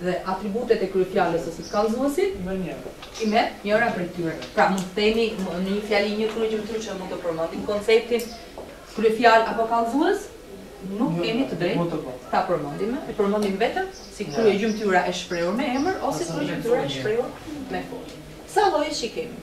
dhe atributet e kryefjalës ose të kallëzuesit, i merr njëra prej tyre. Pra mund të themi në një fjali njëkryegjymtyrëshe që mund të përmendim konceptin kryefjalë apo kallëzues, nuk kemi të drejtë ta përmendim, e përmendim vetëm si kryegjymtyra e shprehur me emër ose kryegjymtyra e shprehur me folje. Sa lloje i kemi?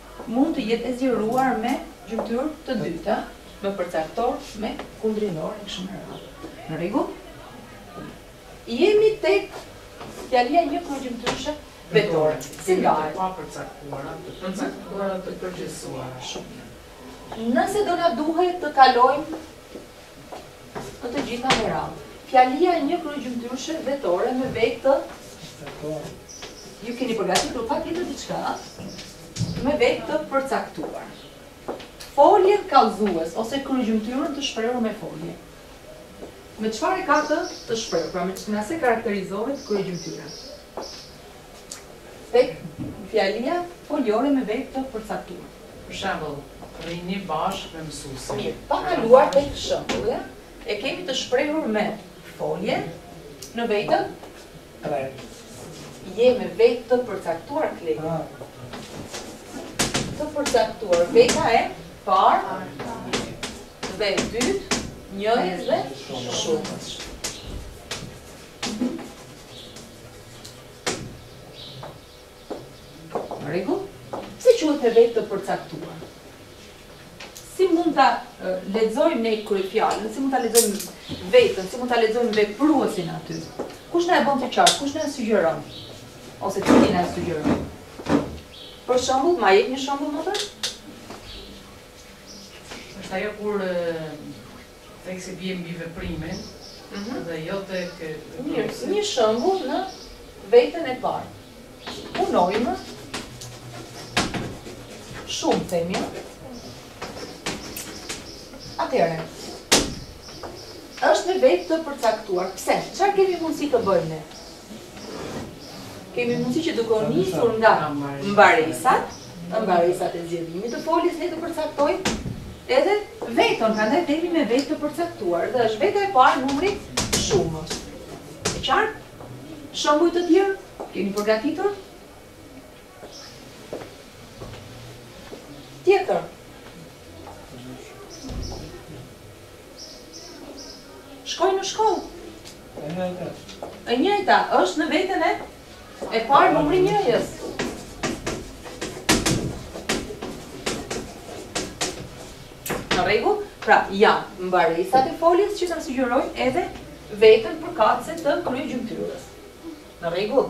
mund të jetë e zgjeruar me gjymtyrë të dyta, me përcaktor, me kundrinor e kështu me radhë. Në rregull? Jemi tek fjalia njëkryegjymtyrëshe vetore. Si ndahet? Papërcaktuara, të përcaktuara, të përgjithësuara. Shumë mirë. Nëse do na duhej të kalojmë Te të gjitha me radhë. Fjalia njëkryegjymtyrëshe vetore me vetë të Ju keni përgatitur patjetër diçka? Me vetë të përcaktuar. Foljen kallëzues ose kryegjymtyrën të shprehur me folje. Me çfarë e ka të të shprehur? Pra me çfarë karakterizohet kryegjymtyra? Tek fjalia foljore me vetë të përcaktuar. Për shembull, Rrini bashkë me mësuesin. Mirë, pa kaluar tek shembulli, e kemi të shprehur me folje në vetën. Je me vetë të përcaktuar Kledi. Të përcaktuar veta e parë dhe e dytë, njëjës dhe shumës. Në rregull? Pse quhet me vetë të përcaktuar? Si mund ta lexojmë ne kryefjalën, si mund ta lexojmë vetën, si mund ta lexojmë vepruesin aty? Kush na e bën të qartë, kush na e sugjeron? Ose ti na e sugjeron? Për shembull, ma jep një shembull Mëtërë? Është ajo kur Theksi bie mbi veprimin dhe jo tek teksti. Një shembull në vetën e parë. Punojmë shumë themi. Atëherë. Është me vetë të përcaktuar. Pse? Çfarë kemi mundësi të bëjmë ne? Kemi mundësi që duke u nisur nga mbaresat, mbaresat e zgjedhimit të foljes ne të përcaktojmë edhe vetën, prandaj themi me vetë të përcaktuar dhe është veta e parë numri shumës. E qartë? Shembuj të tjerë? Keni përgatitur? Tjetër. Shkoj në shkollë. E njëjta. E njëjta, është në vetën e parë numri njëjës. Në rregull? Pra, ja, mbaresat e foljes që ta sugjerojnë edhe vetën përkatëse të kryegjymtyrës. Në rregull?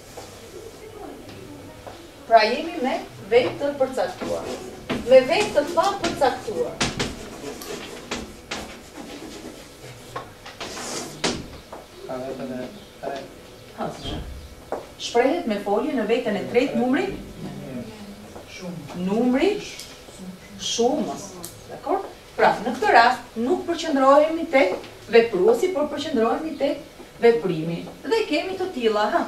Pra jemi me vetë të përcaktuar. Me vetë të papërcaktuar. Shprehet me folje në vetën e tretë numri? Shumë. Numri? Shumës. Dakord? Pra, në këtë rast nuk përqendrohemi tek vepruesi, por përqendrohemi tek veprimi. Dhe kemi të tilla, ha.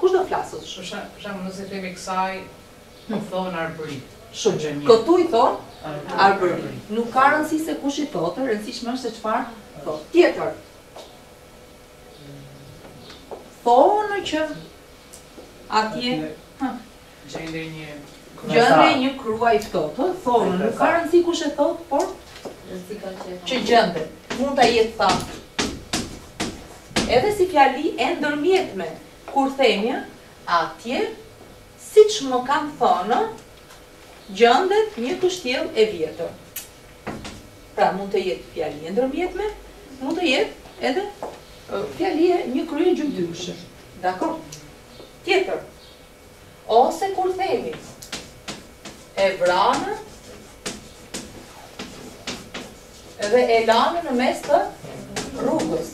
Kush do flasë? Për shembull, nëse themi kësaj i thonë Arbëri. Shumë mirë. Këtu i thonë Arbëri. Nuk ka rëndësi se kush i thotë, e rëndësishme është se çfarë thotë. Tjetër. Thonë që atje Gjendej një krua. Gjendej një krua i ftohtë, thonë, nuk ka rëndësi kush e thotë, por që gjendej. Mund të jetë thamë. Edhe si fjali e ndërmjetme, kur themi atje, siç më kanë thonë, gjendet një kështjell e vjetër. Pra mund të jetë fjali e ndërmjetme, mund të jetë edhe fjali njëkryegjymtyrëshe. Dakord? Tjetër. Ose kur themi E vranë Dhe e lanë në mes të rrugës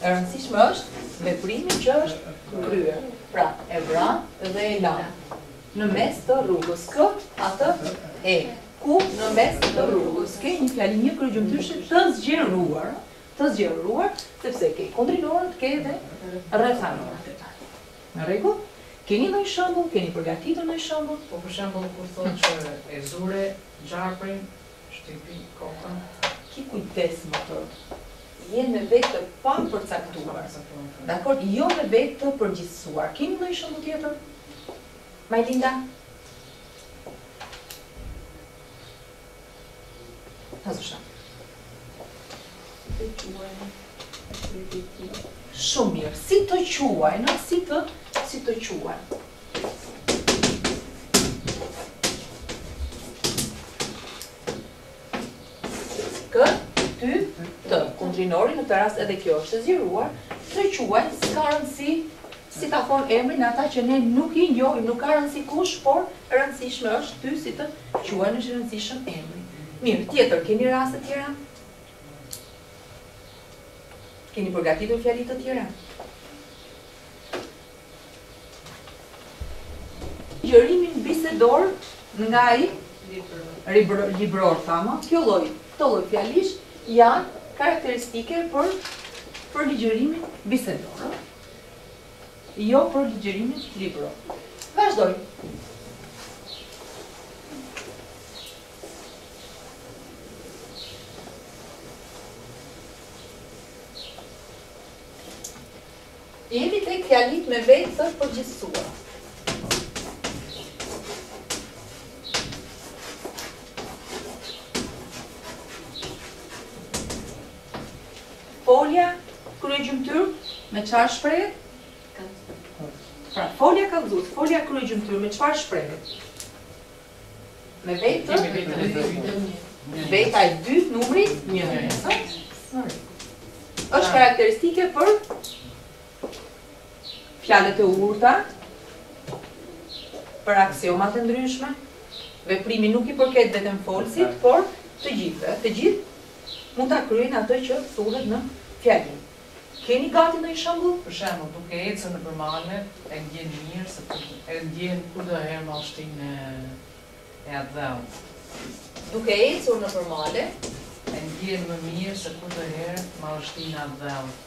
E rëndësishme është veprimi që është kryer Pra e vranë dhe e lanë Në mes të rrugës Kë atë e Ku në mes të rrugës Ke një fjali njëkryegjymtyrëshe të zgjeruar Të zgjeruar, sepse ke kundrinorin, ke edhe rrethanorin e vendit. Në rregull? Keni ndonjë shembull, keni përgatitur ndonjë shembull? Po për shembull kur thotë që e zure gjarprin, shtypi kokën. Ki kujdes me të. Jemi me vetë të papërcaktuar. Dakord? Jo me vetë të përgjithësuar. Keni ndonjë shembull tjetër? Majlinda? Shumë mirë, si të quajnë, si të, si të quajnë. Kë, ty, të, kundrinori në këtë rast edhe kjo është e zgjeruar, të quajnë, s'ka rëndësi, Si ta thonë emrin ata që ne nuk i njohim, nuk ka rëndësi kush, por e rëndësishme është ty si të quajnë është i rëndësishëm emri. Mirë, tjetër, keni raste tjera? Keni përgatitur fjali të tjera? Gjërimin bisedor nga i libror, thamë, kjo lloj, këto lloj fjalish janë karakteristike për për ligjërimin bisedor. Jo për ligjërimin libror. Vazhdojmë. Jemi tek fjalitë me vetë të përgjithësuar. Folja kryegjymtyrë me çfarë shprehet? Pra, folja kallëzues, folja kryegjymtyrë me çfarë shprehet? Me vetë vetën e dytë numri njëjës. Është karakteristike për fjalët e urta, për aksiomat e ndryshme, veprimi nuk i përket vetëm folësit, por të gjithë, të gjithë mund ta kryejnë atë që thuhet në fjali. Keni gati ndonjë shembull? Për shembull, duke ecur nëpër male, e ndjen mirë se e ndjen kurdoherë madhështinë e atdheut. Duke ecur nëpër male. E ndjen më mirë se kurdoherë madhështinë e atdheut.